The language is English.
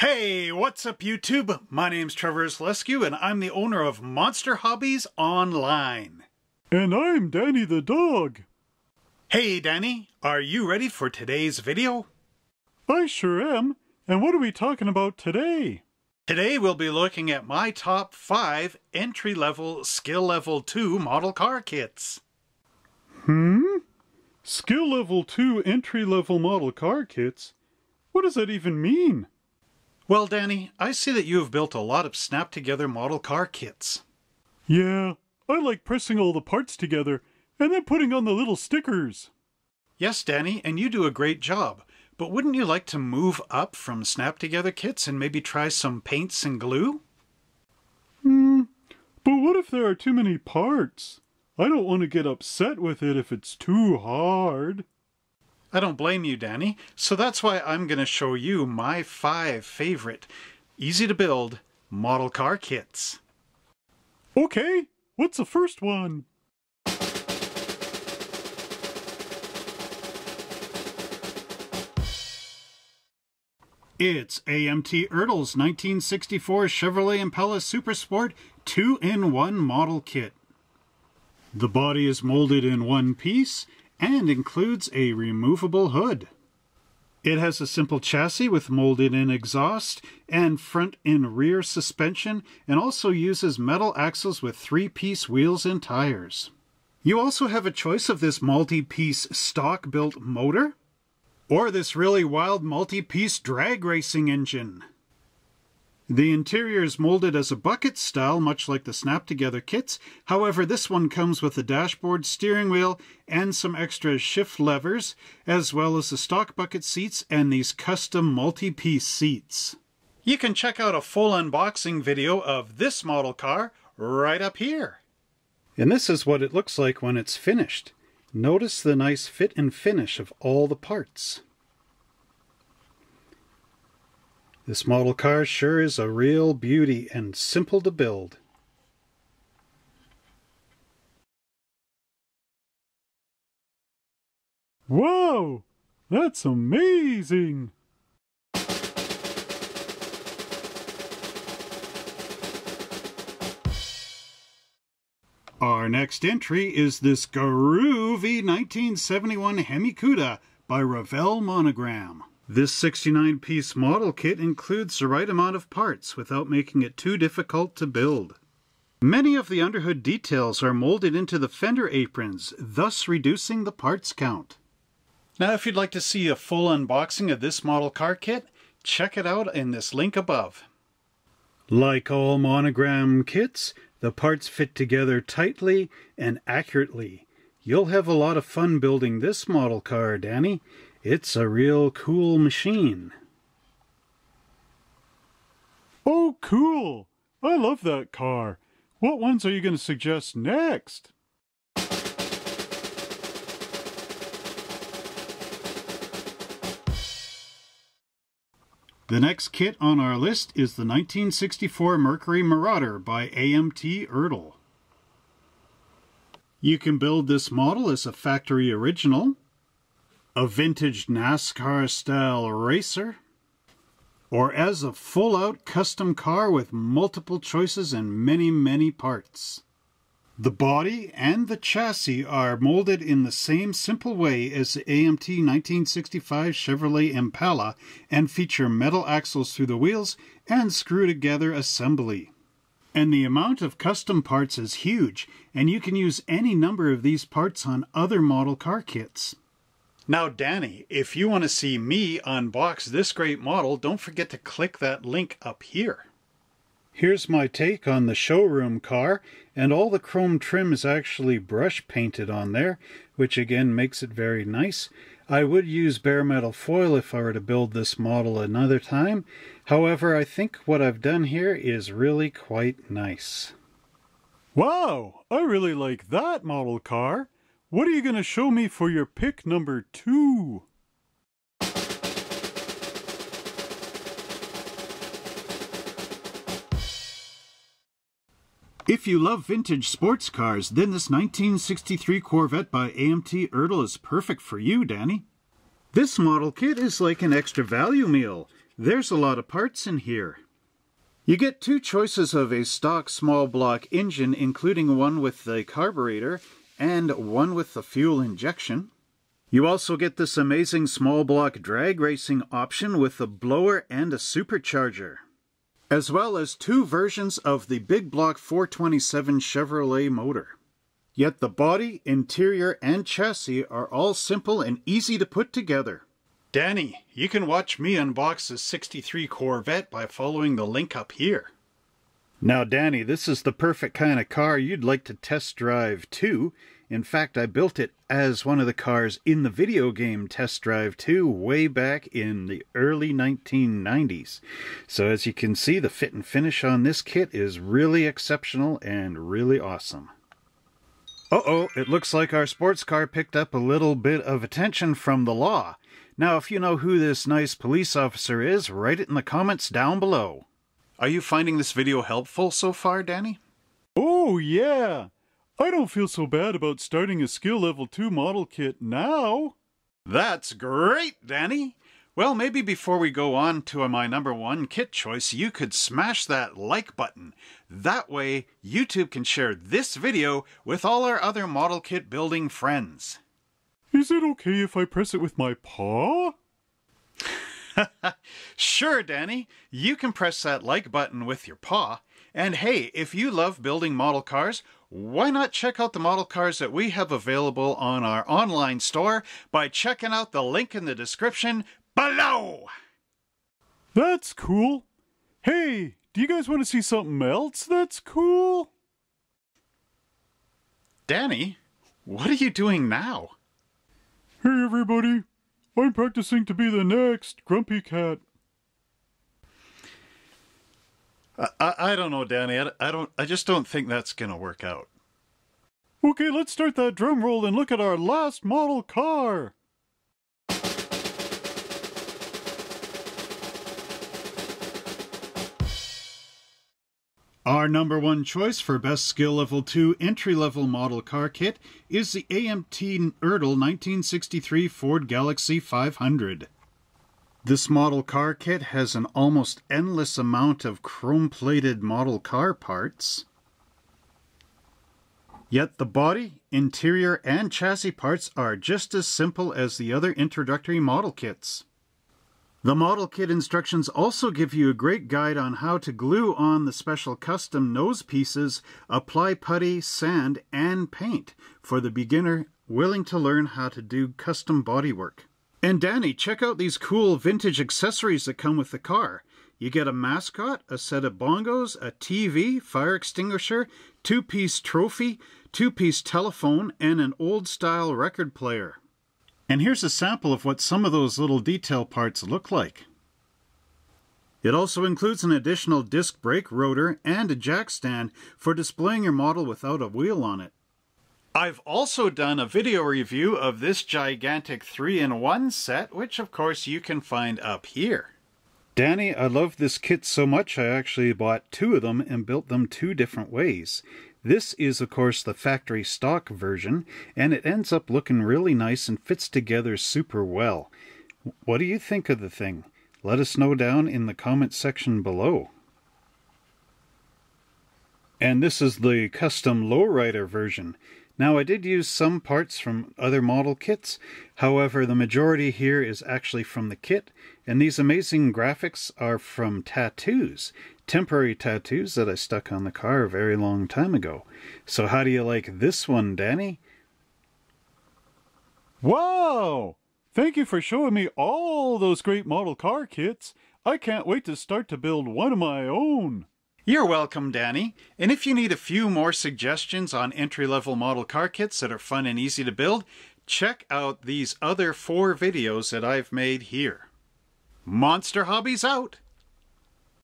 Hey, what's up YouTube? My name's Trevor Zalescu and I'm the owner of Monster Hobbies Online. And I'm Danny the dog. Hey Danny, are you ready for today's video? I sure am. And what are we talking about today? Today we'll be looking at my top 5 entry-level skill level 2 model car kits. Hmm? Skill level 2 entry level model car kits? What does that even mean? Well, Danny, I see that you have built a lot of snap-together model car kits. Yeah, I like pressing all the parts together and then putting on the little stickers. Yes, Danny, and you do a great job. But wouldn't you like to move up from snap-together kits and maybe try some paints and glue? Hmm, but what if there are too many parts? I don't want to get upset with it if it's too hard. I don't blame you, Danny. So that's why I'm going to show you my five favorite, easy to build model car kits. Okay, what's the first one? It's AMT Ertl's 1964 Chevrolet Impala Super Sport 2-in-1 model kit. The body is molded in one piece and includes a removable hood. It has a simple chassis with molded in exhaust and front and rear suspension and also uses metal axles with three-piece wheels and tires. You also have a choice of this multi-piece stock-built motor or this really wild multi-piece drag racing engine. The interior is molded as a bucket style, much like the snap-together kits. However, this one comes with a dashboard, steering wheel, and some extra shift levers, as well as the stock bucket seats and these custom multi-piece seats. You can check out a full unboxing video of this model car right up here. And this is what it looks like when it's finished. Notice the nice fit and finish of all the parts. This model car sure is a real beauty and simple to build. Whoa! That's amazing! Our next entry is this groovy 1971 Hemi Cuda by Revell Monogram. This 69 piece model kit includes the right amount of parts without making it too difficult to build. Many of the underhood details are molded into the fender aprons, thus reducing the parts count. Now if you'd like to see a full unboxing of this model car kit, check it out in this link above. Like all monogram kits, the parts fit together tightly and accurately. You'll have a lot of fun building this model car, Danny. It's a real cool machine. Oh, cool! I love that car. What ones are you going to suggest next? The next kit on our list is the 1964 Mercury Marauder by AMT Ertl. You can build this model as a factory original, a vintage NASCAR style racer, or as a full out custom car with multiple choices and many, many parts. The body and the chassis are molded in the same simple way as the AMT 1965 Chevrolet Impala and feature metal axles through the wheels and screw together assembly. And the amount of custom parts is huge, and you can use any number of these parts on other model car kits. Now, Danny, if you want to see me unbox this great model, don't forget to click that link up here. Here's my take on the showroom car, and all the chrome trim is actually brush painted on there, which again makes it very nice. I would use bare metal foil if I were to build this model another time. However, I think what I've done here is really quite nice. Wow, I really like that model car. What are you going to show me for your pick number two? If you love vintage sports cars, then this 1963 Corvette by AMT Ertl is perfect for you, Danny. This model kit is like an extra value meal. There's a lot of parts in here. You get two choices of a stock small block engine, including one with the carburetor and one with the fuel injection. You also get this amazing small block drag racing option with a blower and a supercharger, as well as two versions of the big block 427 Chevrolet motor. Yet the body, interior, and chassis are all simple and easy to put together. Danny, you can watch me unbox this 63 Corvette by following the link up here. Now, Danny, this is the perfect kind of car you'd like to test drive too. In fact, I built it as one of the cars in the video game Test Drive 2 way back in the early 1990s. So as you can see, the fit and finish on this kit is really exceptional and really awesome. Uh-oh, it looks like our sports car picked up a little bit of attention from the law. Now, if you know who this nice police officer is, write it in the comments down below. Are you finding this video helpful so far, Danny? Oh, yeah. I don't feel so bad about starting a skill level 2 model kit now. That's great, Danny. Well, maybe before we go on to my number one kit choice, you could smash that like button. That way, YouTube can share this video with all our other model kit building friends. Is it okay if I press it with my paw? sure, Danny. You can press that like button with your paw. And hey, if you love building model cars, why not check out the model cars that we have available on our online store by checking out the link in the description below? That's cool. Hey, do you guys want to see something else that's cool? Danny, what are you doing now? Hey everybody, I'm practicing to be the next Grumpy Cat. I, I don't know, Danny. I, I don't. I just don't think that's gonna work out. Okay, let's start that drum roll and look at our last model car. Our number one choice for best skill level 2 entry level model car kit is the AMT Ertl 1963 Ford Galaxie 500. This model car kit has an almost endless amount of chrome-plated model car parts. Yet the body, interior, and chassis parts are just as simple as the other introductory model kits. The model kit instructions also give you a great guide on how to glue on the special custom nose pieces, apply putty, sand, and paint for the beginner willing to learn how to do custom bodywork. And Danny, check out these cool vintage accessories that come with the car. You get a mascot, a set of bongos, a TV, fire extinguisher, two-piece trophy, two-piece telephone, and an old-style record player. And here's a sample of what some of those little detail parts look like. It also includes an additional disc brake rotor and a jack stand for displaying your model without a wheel on it. I've also done a video review of this gigantic 3-in-1 set, which of course you can find up here. Danny, I love this kit so much I actually bought two of them and built them two different ways. This is of course the factory stock version, and it ends up looking really nice and fits together super well. What do you think of the thing? Let us know down in the comment section below. And this is the custom lowrider version. Now I did use some parts from other model kits, however the majority here is actually from the kit, and these amazing graphics are from tattoos, temporary tattoos that I stuck on the car a very long time ago. So how do you like this one, Danny? Wow! Thank you for showing me all those great model car kits. I can't wait to start to build one of my own. You're welcome, Danny. And if you need a few more suggestions on entry-level model car kits that are fun and easy to build, check out these other four videos that I've made here. Monster Hobbies out!